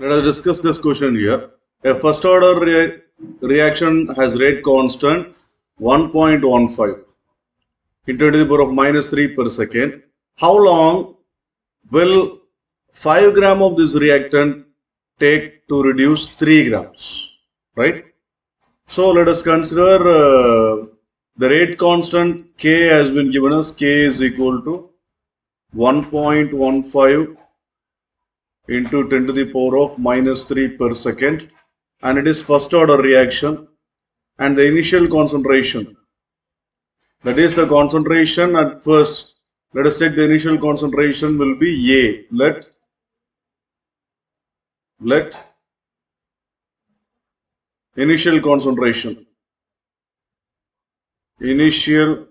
Let us discuss this question here. A first order rea- reaction has rate constant 1.15 into the power of minus 3 per second. How long will 5 gram of this reactant take to reduce 3 grams? Right? So let us consider uh, the rate constant K has been given us K is equal to 1.15 into 10 to the power of minus 3 per second. And it is first order reaction and the initial concentration. That is the concentration at first. Let us take the initial concentration will be A. Let let initial concentration initial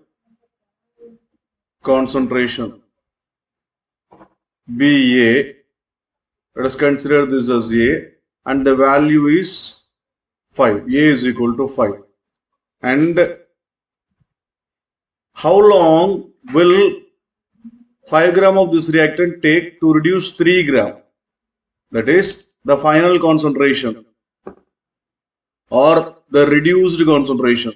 concentration be A let us consider this as A and the value is 5 A is equal to 5 and how long will 5 gram of this reactant take to reduce 3 gram? That is the final concentration or the reduced concentration.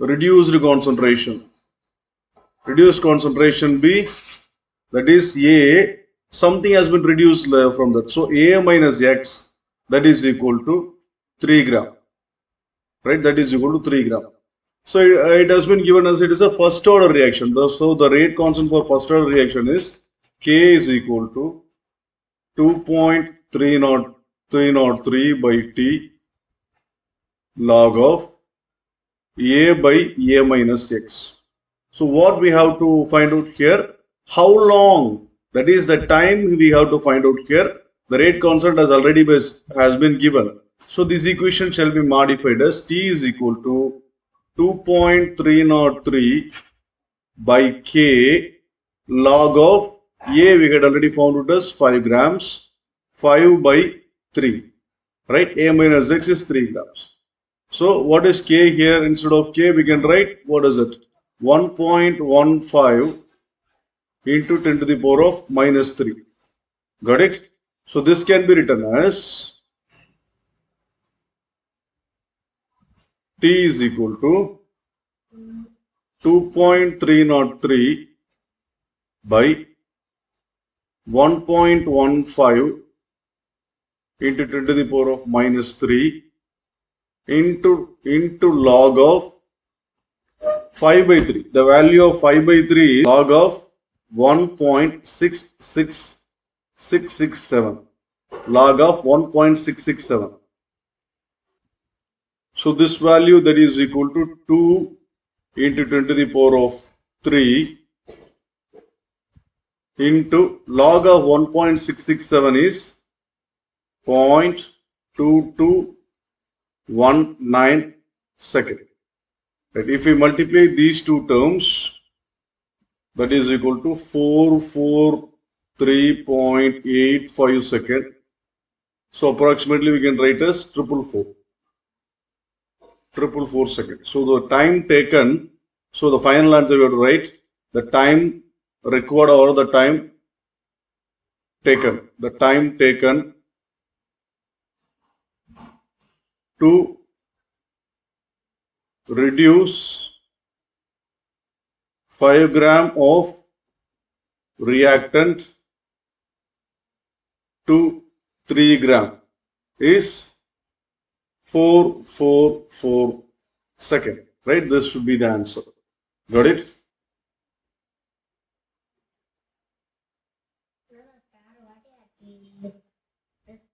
Reduced concentration. Reduced concentration B that is A something has been reduced from that. So A minus X that is equal to 3 gram. Right? That is equal to 3 gram. So it, uh, it has been given as it is a first order reaction. So the rate constant for first order reaction is K is equal to 2.303 by T log of A by A minus X. So what we have to find out here, how long, that is the time we have to find out here, the rate constant has already bes- has been given. So this equation shall be modified as T is equal to 2.303 by K log of A we had already found it as 5 grams, 5 by 3, right? A minus X is 3 grams. So what is K here? Instead of K, we can write, what is it? 1.15 into 10 to the power of minus 3. Got it? So this can be written as T is equal to 2.303 by 1.15 into 10 to the power of minus 3 into into log of 5 by 3 the value of 5 by 3 log of 1.66667 log of 1.667 so this value that is equal to 2 into 10 to the power of 3 into log of 1.667 is 0.2219 second. Right. If we multiply these two terms, that is equal to 443.85 second. So approximately we can write as triple four. Triple four second. So the time taken, so the final answer we have to write the time required or the time taken. The time taken to reduce 5 gram of reactant to 3 gram is 444 second right? This should be the answer. Got it